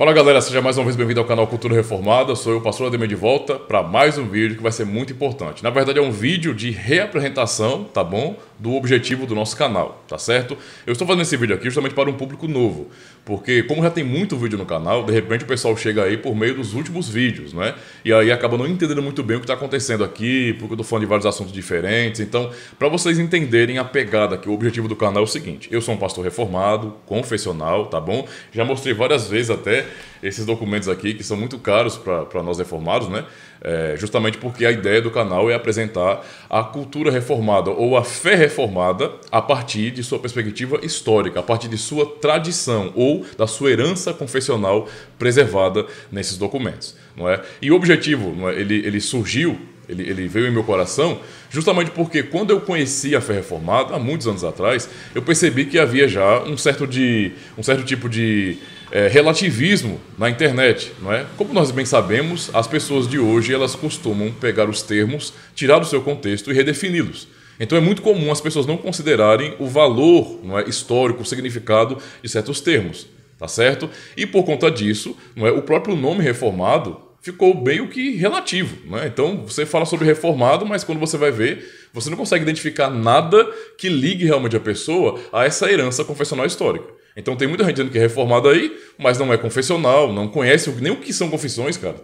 Fala galera, seja mais uma vez bem-vindo ao canal Cultura Reformada. Sou eu, pastor Ademir de volta para mais um vídeo que vai ser muito importante. Na verdade, é um vídeo de reapresentação, tá bom? Do objetivo do nosso canal, tá certo? Eu estou fazendo esse vídeo aqui justamente para um público novo, porque como já tem muito vídeo no canal, de repente o pessoal chega aí por meio dos últimos vídeos, né? E aí acaba não entendendo muito bem o que está acontecendo aqui, porque eu estou falando de vários assuntos diferentes. Então, para vocês entenderem a pegada aqui, o objetivo do canal é o seguinte: eu sou um pastor reformado, confessional, tá bom? Já mostrei várias vezes até esses documentos aqui, que são muito caros para nós reformados, né? É, justamente porque a ideia do canal é apresentar a cultura reformada ou a fé reformada a partir de sua perspectiva histórica, a partir de sua tradição ou da sua herança confessional preservada nesses documentos, não é? E o objetivo, não é? Ele, ele surgiu ele, ele, veio em meu coração, justamente porque quando eu conheci a fé reformada, há muitos anos atrás, eu percebi que havia já um certo, de, um certo tipo de é, relativismo na internet, não é? Como nós bem sabemos, as pessoas de hoje elas costumam pegar os termos, tirar do seu contexto e redefini-los. Então é muito comum as pessoas não considerarem o valor, não é, histórico, o significado de certos termos, tá certo? E por conta disso, não é, o próprio nome reformado ficou meio que relativo, né? Então você fala sobre reformado, mas quando você vai ver, você não consegue identificar nada que ligue realmente a pessoa a essa herança confessional histórica. Então tem muita gente dizendo que é reformado aí, mas não é confessional, não conhece nem o que são confissões, cara.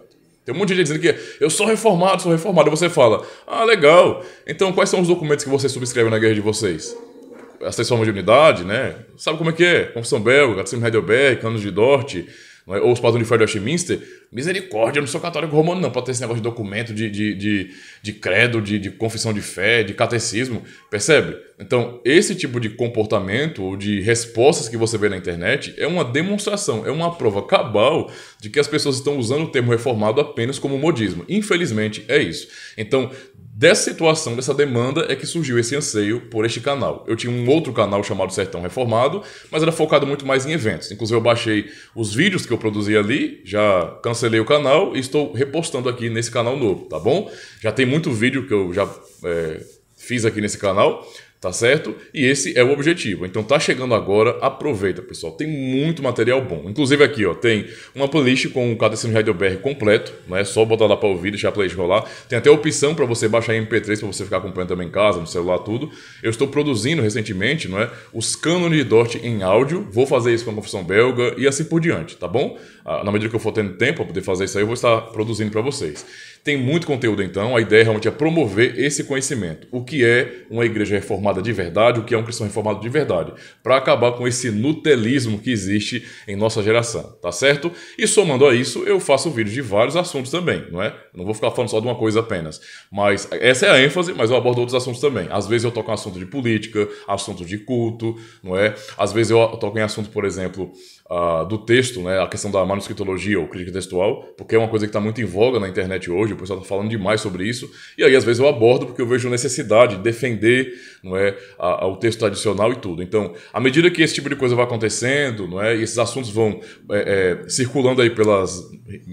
Tem um monte de gente dizendo que eu sou reformado, sou reformado. E você fala, ah, legal. Então quais são os documentos que você subscreve na guerra de vocês? As três formas de unidade, né? Sabe como é que é? Confissão belga, Catecismo Heidelberg, Canos de Dort, é? ou os padrões de Fé Westminster, misericórdia, eu não sou católico romano, não, para ter esse negócio de documento, de, de, de, de credo, de, de confissão de fé, de catecismo, percebe? Então, esse tipo de comportamento ou de respostas que você vê na internet é uma demonstração, é uma prova cabal de que as pessoas estão usando o termo reformado apenas como modismo. Infelizmente, é isso. Então, Dessa situação, dessa demanda, é que surgiu esse anseio por este canal. Eu tinha um outro canal chamado Sertão Reformado, mas era focado muito mais em eventos. Inclusive, eu baixei os vídeos que eu produzi ali, já cancelei o canal e estou repostando aqui nesse canal novo, tá bom? Já tem muito vídeo que eu já é, fiz aqui nesse canal. Tá certo? E esse é o objetivo. Então tá chegando agora, aproveita, pessoal. Tem muito material bom. Inclusive aqui, ó, tem uma playlist com o Catecismo Heidelberg completo, não é só botar lá para ouvir, deixar a playlist rolar. Tem até opção para você baixar MP3 para você ficar acompanhando também em casa, no celular, tudo. Eu estou produzindo recentemente, não é, os cânones de Dort em áudio. Vou fazer isso com a Confissão Belga e assim por diante, tá bom? Ah, na medida que eu for tendo tempo para poder fazer isso aí, eu vou estar produzindo para vocês. Tem muito conteúdo então, a ideia realmente é promover esse conhecimento. O que é uma igreja reformada de verdade, o que é um cristão reformado de verdade, para acabar com esse nutelismo que existe em nossa geração, tá certo? E somando a isso, eu faço vídeos de vários assuntos também, não é? não vou ficar falando só de uma coisa apenas. Mas essa é a ênfase, mas eu abordo outros assuntos também. Às vezes eu toco em assunto de política, assuntos de culto, não é? Às vezes eu toco em assunto, por exemplo, uh, do texto, né, a questão da manuscritologia ou crítica textual, porque é uma coisa que está muito em voga na internet hoje, o pessoal está falando demais sobre isso, e aí às vezes eu abordo porque eu vejo necessidade de defender não é, a, a, o texto tradicional e tudo. Então, à medida que esse tipo de coisa vai acontecendo, não é, e esses assuntos vão é, é, circulando aí pelas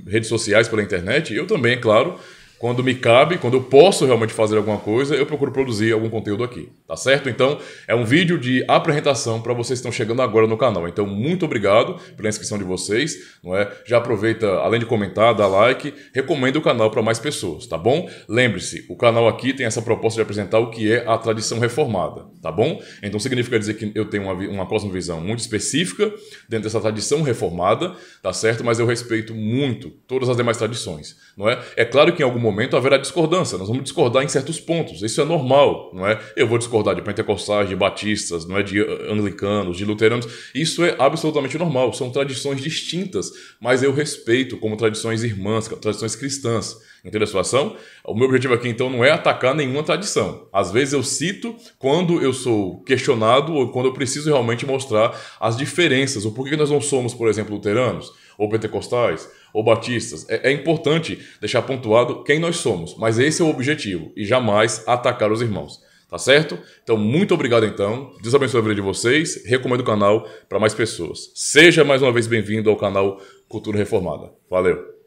redes sociais, pela internet, eu também, é claro, quando me cabe, quando eu posso realmente fazer alguma coisa, eu procuro produzir algum conteúdo aqui, tá certo? Então, é um vídeo de apresentação para vocês que estão chegando agora no canal. Então, muito obrigado pela inscrição de vocês, não é? Já aproveita, além de comentar, dar like, recomenda o canal para mais pessoas, tá bom? Lembre-se, o canal aqui tem essa proposta de apresentar o que é a tradição reformada, tá bom? Então, significa dizer que eu tenho uma, uma cosmovisão muito específica dentro dessa tradição reformada, tá certo? Mas eu respeito muito todas as demais tradições, não é? É claro que em algum momento momento haverá discordância, nós vamos discordar em certos pontos, isso é normal, não é? Eu vou discordar de pentecostais, de batistas, não é de anglicanos, de luteranos, isso é absolutamente normal, são tradições distintas, mas eu respeito como tradições irmãs, tradições cristãs. Entendeu a situação? O meu objetivo aqui, então, não é atacar nenhuma tradição. Às vezes eu cito quando eu sou questionado ou quando eu preciso realmente mostrar as diferenças, o porquê nós não somos, por exemplo, luteranos, ou pentecostais, ou batistas. É, é, importante deixar pontuado quem nós somos, mas esse é o objetivo e jamais atacar os irmãos. Tá certo? Então, muito obrigado então. Deus abençoe a vida de vocês. Recomendo o canal para mais pessoas. Seja mais uma vez bem-vindo ao canal Cultura Reformada. Valeu!